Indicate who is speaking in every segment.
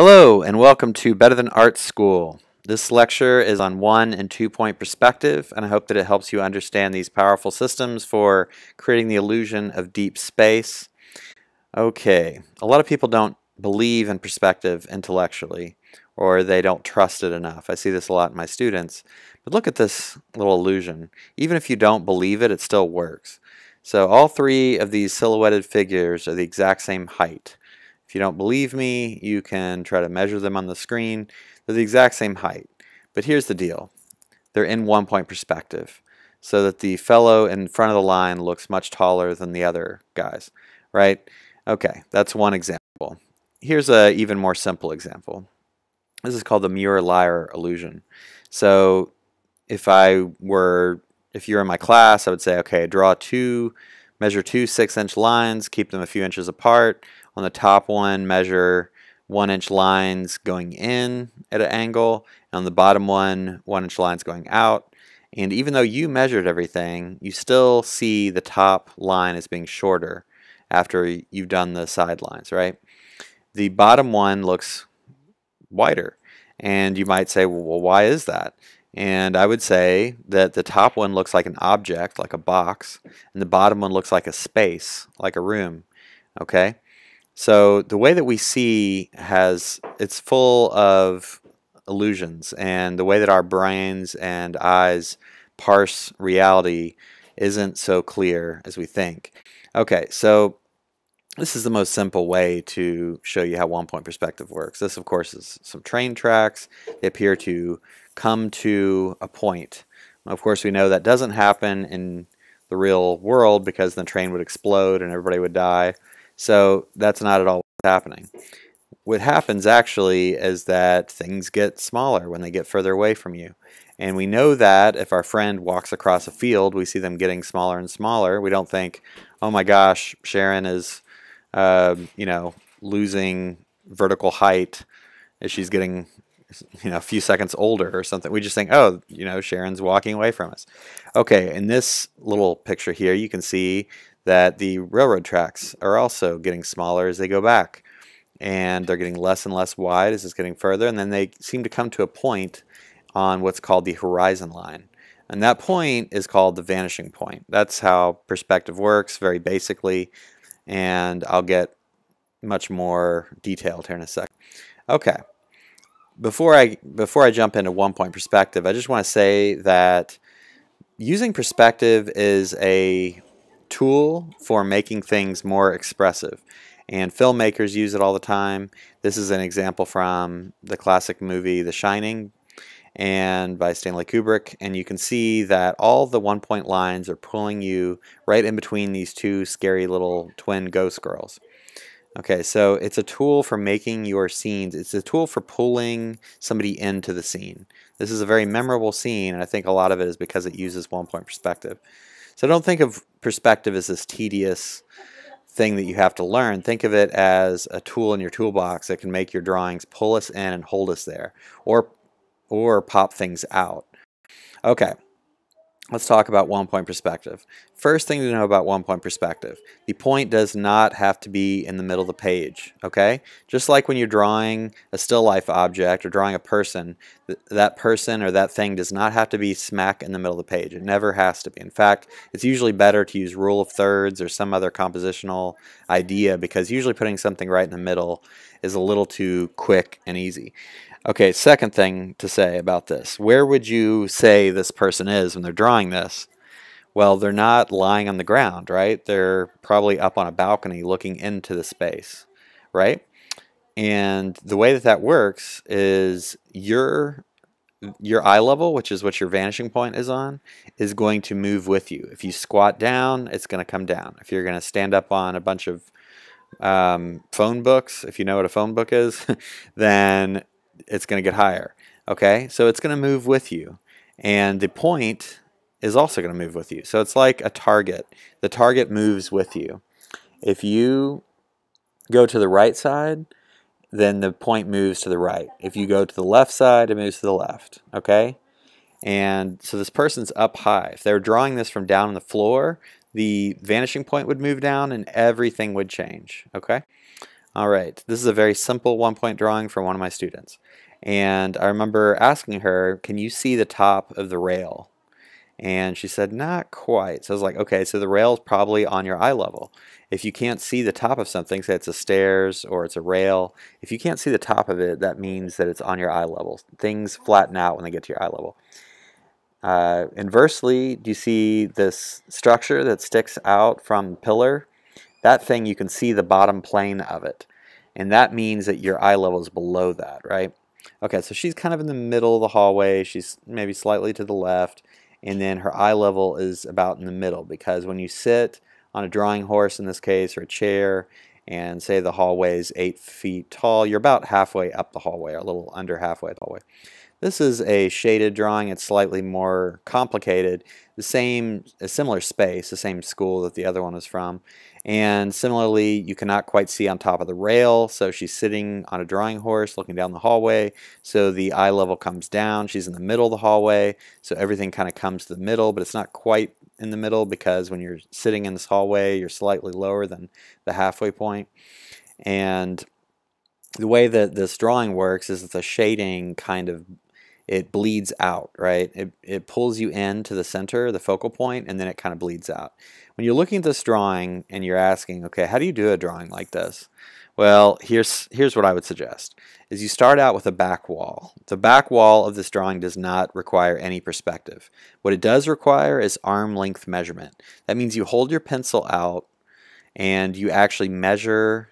Speaker 1: Hello and welcome to Better Than Art School. This lecture is on one and two point perspective and I hope that it helps you understand these powerful systems for creating the illusion of deep space. Okay, a lot of people don't believe in perspective intellectually or they don't trust it enough. I see this a lot in my students. But look at this little illusion. Even if you don't believe it, it still works. So all three of these silhouetted figures are the exact same height. If you don't believe me, you can try to measure them on the screen. They're the exact same height. But here's the deal. They're in one point perspective so that the fellow in front of the line looks much taller than the other guys, right? Okay, that's one example. Here's a even more simple example. This is called the Müller-Lyer illusion. So if I were, if you're in my class, I would say, okay, draw two, measure two six-inch lines, keep them a few inches apart, on the top one, measure one inch lines going in at an angle. And on the bottom one, one inch lines going out. And even though you measured everything, you still see the top line as being shorter after you've done the sidelines, right? The bottom one looks wider. And you might say, well, why is that? And I would say that the top one looks like an object, like a box, and the bottom one looks like a space, like a room. Okay? So the way that we see has, it's full of illusions and the way that our brains and eyes parse reality isn't so clear as we think. Okay, so this is the most simple way to show you how one-point perspective works. This, of course, is some train tracks. They appear to come to a point. Of course, we know that doesn't happen in the real world because the train would explode and everybody would die. So that's not at all what's happening. What happens actually is that things get smaller when they get further away from you. And we know that if our friend walks across a field, we see them getting smaller and smaller. We don't think, oh my gosh, Sharon is, uh, you know, losing vertical height as she's getting, you know, a few seconds older or something. We just think, oh, you know, Sharon's walking away from us. Okay, in this little picture here, you can see that the railroad tracks are also getting smaller as they go back. And they're getting less and less wide as it's getting further. And then they seem to come to a point on what's called the horizon line. And that point is called the vanishing point. That's how perspective works, very basically. And I'll get much more detailed here in a sec. Okay. Before I before I jump into one point perspective, I just want to say that using perspective is a tool for making things more expressive. And filmmakers use it all the time. This is an example from the classic movie The Shining and by Stanley Kubrick and you can see that all the one point lines are pulling you right in between these two scary little twin ghost girls. Okay, so it's a tool for making your scenes. It's a tool for pulling somebody into the scene. This is a very memorable scene, and I think a lot of it is because it uses one point perspective. So don't think of perspective as this tedious thing that you have to learn. Think of it as a tool in your toolbox that can make your drawings pull us in and hold us there, or or pop things out. Okay, Let's talk about one point perspective. First thing to know about one point perspective. The point does not have to be in the middle of the page, okay? Just like when you're drawing a still life object or drawing a person, th that person or that thing does not have to be smack in the middle of the page. It never has to be. In fact, it's usually better to use rule of thirds or some other compositional idea because usually putting something right in the middle is a little too quick and easy. Okay, second thing to say about this. Where would you say this person is when they're drawing this? Well, they're not lying on the ground, right? They're probably up on a balcony looking into the space, right? And the way that that works is your your eye level, which is what your vanishing point is on, is going to move with you. If you squat down, it's going to come down. If you're going to stand up on a bunch of um, phone books, if you know what a phone book is, then it's going to get higher. Okay, so it's going to move with you. And the point is also going to move with you. So it's like a target. The target moves with you. If you go to the right side, then the point moves to the right. If you go to the left side, it moves to the left. Okay? And so this person's up high. If they're drawing this from down on the floor, the vanishing point would move down and everything would change. Okay? All right, this is a very simple one-point drawing from one of my students. And I remember asking her, can you see the top of the rail? And she said, not quite. So I was like, okay, so the rail is probably on your eye level. If you can't see the top of something, say it's a stairs or it's a rail, if you can't see the top of it, that means that it's on your eye level. Things flatten out when they get to your eye level. Uh, inversely, do you see this structure that sticks out from the pillar? That thing, you can see the bottom plane of it. And that means that your eye level is below that, right? Okay, so she's kind of in the middle of the hallway. She's maybe slightly to the left. And then her eye level is about in the middle because when you sit on a drawing horse in this case or a chair and say the hallway is eight feet tall, you're about halfway up the hallway or a little under halfway the hallway. This is a shaded drawing. It's slightly more complicated. The same, a similar space, the same school that the other one was from. And similarly, you cannot quite see on top of the rail, so she's sitting on a drawing horse looking down the hallway, so the eye level comes down. She's in the middle of the hallway, so everything kind of comes to the middle, but it's not quite in the middle because when you're sitting in this hallway, you're slightly lower than the halfway point. And the way that this drawing works is it's a shading kind of it bleeds out, right? It, it pulls you into the center, the focal point, and then it kind of bleeds out. When you're looking at this drawing and you're asking, okay, how do you do a drawing like this? Well, here's, here's what I would suggest, is you start out with a back wall. The back wall of this drawing does not require any perspective. What it does require is arm length measurement. That means you hold your pencil out and you actually measure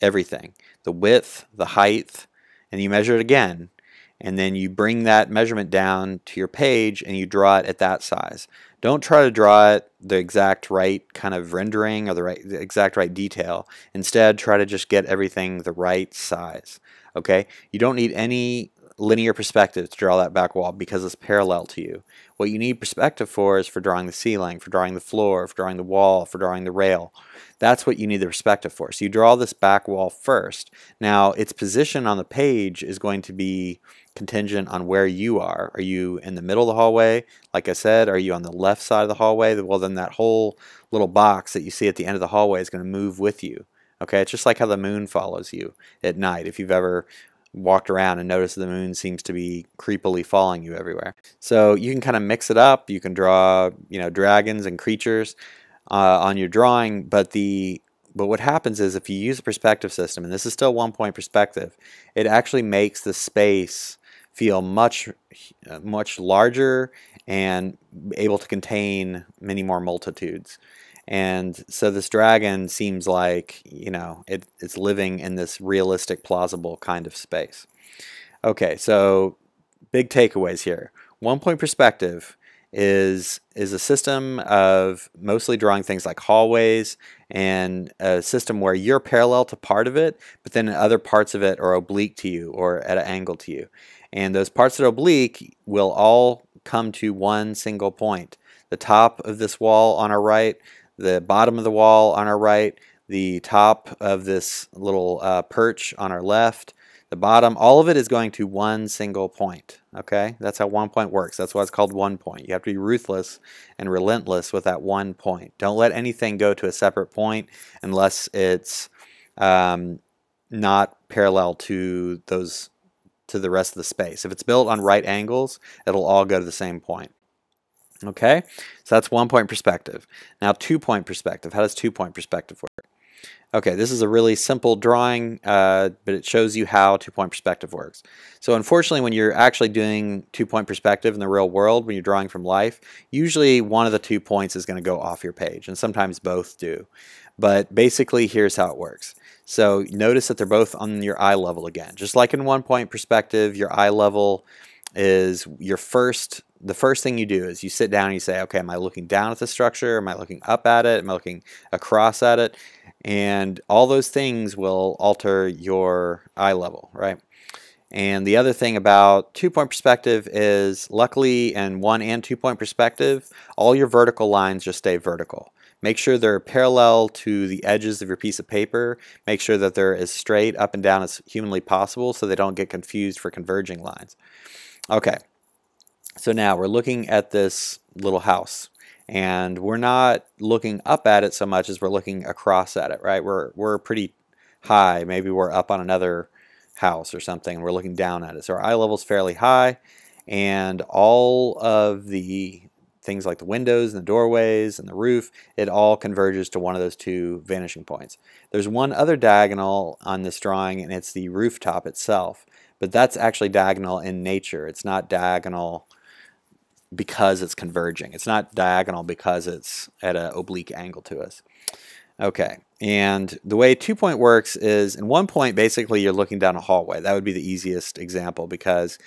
Speaker 1: everything, the width, the height, and you measure it again and then you bring that measurement down to your page and you draw it at that size. Don't try to draw it the exact right kind of rendering or the, right, the exact right detail. Instead, try to just get everything the right size. Okay? You don't need any linear perspective to draw that back wall because it's parallel to you. What you need perspective for is for drawing the ceiling, for drawing the floor, for drawing the wall, for drawing the rail. That's what you need the perspective for. So you draw this back wall first. Now, its position on the page is going to be contingent on where you are. Are you in the middle of the hallway? Like I said, are you on the left side of the hallway? Well, then that whole little box that you see at the end of the hallway is going to move with you. Okay, it's just like how the moon follows you at night. If you've ever walked around and noticed the moon seems to be creepily following you everywhere. So you can kind of mix it up. You can draw, you know, dragons and creatures uh, on your drawing, but the but what happens is if you use a perspective system, and this is still one point perspective, it actually makes the space feel much, much larger and able to contain many more multitudes. And so this dragon seems like, you know, it, it's living in this realistic, plausible kind of space. Okay, so big takeaways here. One point perspective is is a system of mostly drawing things like hallways and a system where you're parallel to part of it, but then other parts of it are oblique to you or at an angle to you. And those parts that are oblique will all come to one single point. The top of this wall on our right, the bottom of the wall on our right, the top of this little uh, perch on our left, the bottom, all of it is going to one single point. Okay, that's how one point works. That's why it's called one point. You have to be ruthless and relentless with that one point. Don't let anything go to a separate point unless it's um, not parallel to those to the rest of the space. If it's built on right angles, it'll all go to the same point. Okay, so that's one point perspective. Now two point perspective. How does two point perspective work? Okay, this is a really simple drawing, uh, but it shows you how two-point perspective works. So unfortunately, when you're actually doing two-point perspective in the real world, when you're drawing from life, usually one of the two points is going to go off your page, and sometimes both do. But basically, here's how it works. So notice that they're both on your eye level again. Just like in one-point perspective, your eye level is your first the first thing you do is you sit down and you say, okay, am I looking down at the structure? Am I looking up at it? Am I looking across at it? And all those things will alter your eye level, right? And the other thing about two-point perspective is luckily in one and two-point perspective, all your vertical lines just stay vertical. Make sure they're parallel to the edges of your piece of paper. Make sure that they're as straight up and down as humanly possible so they don't get confused for converging lines. Okay, so now we're looking at this little house and we're not looking up at it so much as we're looking across at it, right? We're, we're pretty high. Maybe we're up on another house or something and we're looking down at it. So our eye level is fairly high and all of the things like the windows and the doorways and the roof, it all converges to one of those two vanishing points. There's one other diagonal on this drawing and it's the rooftop itself, but that's actually diagonal in nature. It's not diagonal because it's converging. It's not diagonal because it's at an oblique angle to us. Okay, and the way two point works is in one point basically you're looking down a hallway. That would be the easiest example because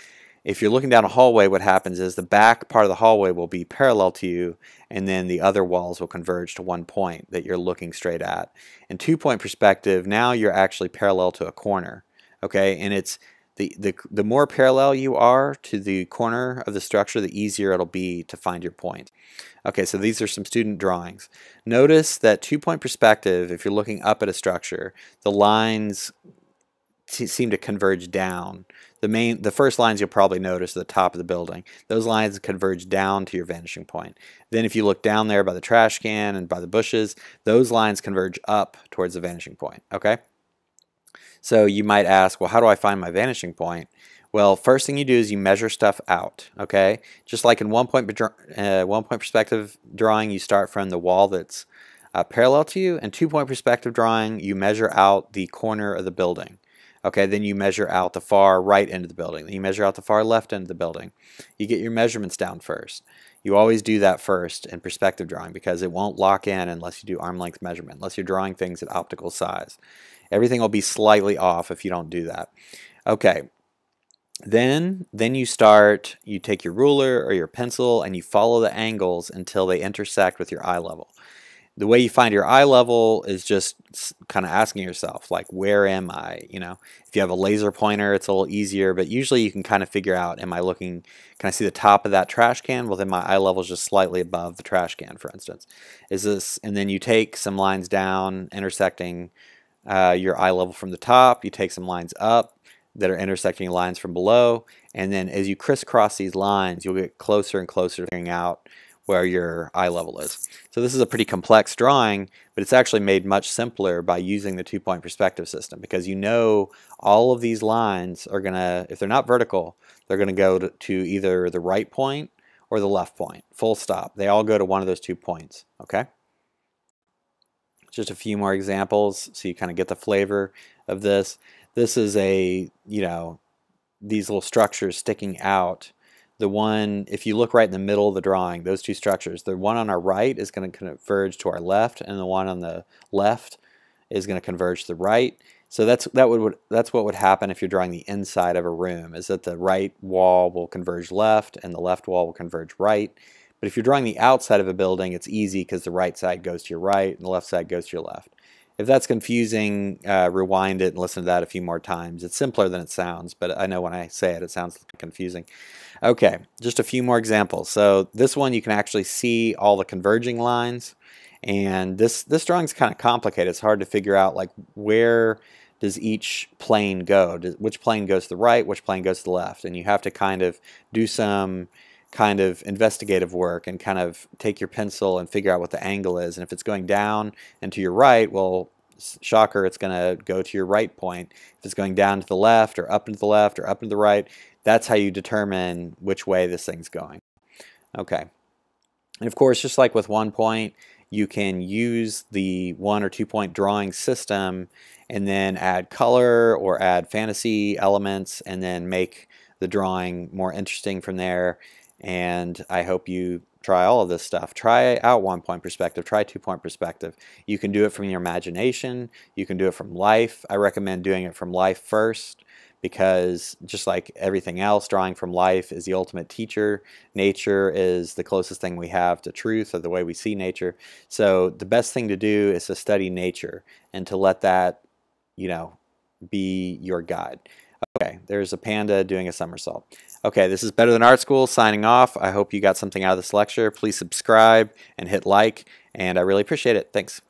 Speaker 1: if you're looking down a hallway, what happens is the back part of the hallway will be parallel to you, and then the other walls will converge to one point that you're looking straight at. In two-point perspective, now you're actually parallel to a corner, okay? And it's the, the, the more parallel you are to the corner of the structure, the easier it'll be to find your point. Okay, so these are some student drawings. Notice that two-point perspective, if you're looking up at a structure, the lines seem to converge down. The main, the first lines you'll probably notice at the top of the building. Those lines converge down to your vanishing point. Then if you look down there by the trash can and by the bushes, those lines converge up towards the vanishing point, okay? So you might ask, well, how do I find my vanishing point? Well, first thing you do is you measure stuff out, okay? Just like in one point, uh, one point perspective drawing, you start from the wall that's uh, parallel to you, and two point perspective drawing, you measure out the corner of the building. Okay, then you measure out the far right end of the building. Then you measure out the far left end of the building. You get your measurements down first. You always do that first in perspective drawing because it won't lock in unless you do arm length measurement, unless you're drawing things at optical size. Everything will be slightly off if you don't do that. Okay, then then you start, you take your ruler or your pencil and you follow the angles until they intersect with your eye level. The way you find your eye level is just kind of asking yourself like where am i? You know? If you have a laser pointer it's a little easier but usually you can kind of figure out am i looking can i see the top of that trash can? Well then my eye level is just slightly above the trash can for instance. Is this and then you take some lines down intersecting uh, your eye level from the top you take some lines up that are intersecting lines from below and then as you crisscross these lines you'll get closer and closer to figuring out where your eye level is. So this is a pretty complex drawing, but it's actually made much simpler by using the two-point perspective system because you know all of these lines are going to, if they're not vertical, they're going to go to either the right point or the left point, full stop. They all go to one of those two points, okay? Just a few more examples so you kind of get the flavor of this. This is a, you know, these little structures sticking out the one, if you look right in the middle of the drawing, those two structures, the one on our right is going to converge to our left, and the one on the left is going to converge to the right. So that's that would that's what would happen if you're drawing the inside of a room, is that the right wall will converge left and the left wall will converge right. But if you're drawing the outside of a building, it's easy because the right side goes to your right and the left side goes to your left. If that's confusing, uh, rewind it and listen to that a few more times. It's simpler than it sounds, but I know when I say it, it sounds confusing. Okay, just a few more examples. So this one, you can actually see all the converging lines. And this, this drawing is kind of complicated. It's hard to figure out like where does each plane go? Does, which plane goes to the right, which plane goes to the left? And you have to kind of do some kind of investigative work and kind of take your pencil and figure out what the angle is. And if it's going down and to your right, well, shocker, it's going to go to your right point. If it's going down to the left or up into the left or up into the right, that's how you determine which way this thing's going. Okay. And of course, just like with one point, you can use the one or two point drawing system and then add color or add fantasy elements and then make the drawing more interesting from there and I hope you try all of this stuff. Try out one point perspective, try two point perspective. You can do it from your imagination, you can do it from life. I recommend doing it from life first because just like everything else, drawing from life is the ultimate teacher. Nature is the closest thing we have to truth or the way we see nature. So the best thing to do is to study nature and to let that, you know, be your guide. Okay, there's a panda doing a somersault. Okay, this is Better Than Art School signing off. I hope you got something out of this lecture. Please subscribe and hit like, and I really appreciate it. Thanks.